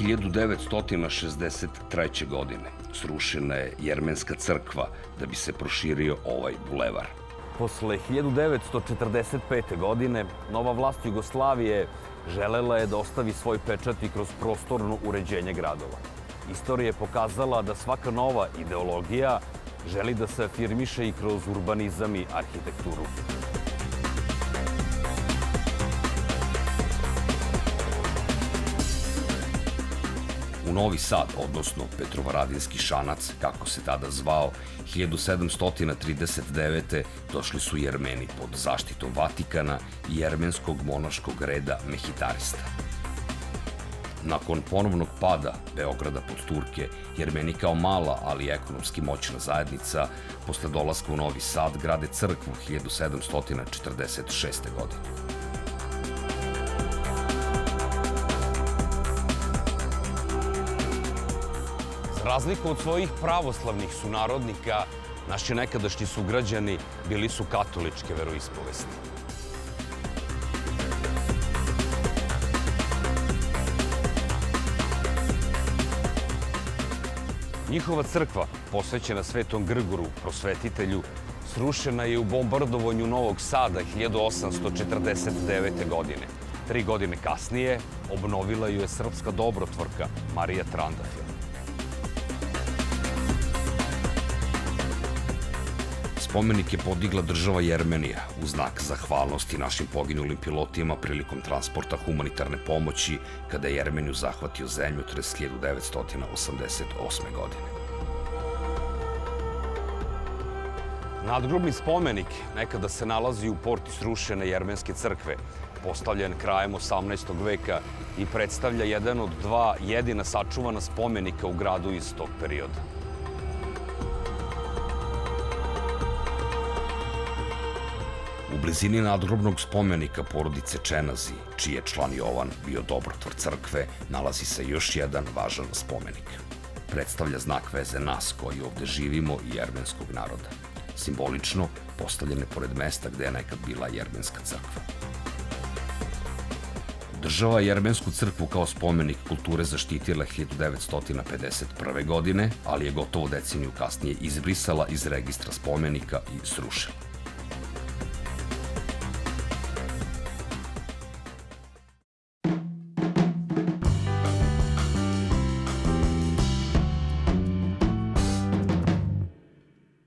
1963. godine srušena je Jermenska crkva da bi se proširio ovaj bulevar. Posle 1945. godine nova vlast Jugoslavije želela je da ostavi svoj pečat i kroz prostorno uređenje gradova. Istorija je pokazala da svaka nova ideologija želi da se afirmiše i kroz urbanizam i arhitekturu. Novi Sad, odnosno Petrovaradinski šanac, kako se tada zvao, 1739. došli su Jermeni pod zaštitom Vatikana i jermenskog monaškog reda Mehitarista. Nakon ponovnog pada Beograda pod Turke, Jermeni kao mala, ali ekonomski moćna zajednica, posle dolaska u Novi Sad grade crkvu 1746. godine. Razliku od svojih pravoslavnih sunarodnika, naši nekadašnji sugrađani bili su katoličke veroispovesti. Njihova crkva, posvećena Svetom Grgoru, prosvetitelju, srušena je u bombardovanju Novog Sada 1849. godine. Tri godine kasnije obnovila ju je srpska dobrotvorka Marija Trandafil. Spomenik je podigla država Jermenija u znak zahvalnosti našim poginulim pilotima prilikom transporta humanitarne pomoći kada je Jermeniju zahvatio zemljotres 1988. godine. Nadgrobni spomenik nekada se nalazi u porti srušene Jermenske crkve, postavljen krajem 18. veka i predstavlja jedan od dva jedina sačuvana spomenika u gradu iz tog perioda. Blizini nadgrobnog spomenika porodice Čenazi, čiji je član Jovan bio dobrotvor crkve, nalazi se još jedan važan spomenik. Predstavlja znak veze nas koji ovde živimo i jermenskog naroda. Simbolično postavljene pored mesta gde je nekad bila jermenska crkva. Država Jermensku crkvu kao spomenik kulture zaštitila 1951. godine, ali je gotovo deceniju kasnije izbrisala iz registra spomenika i srušila.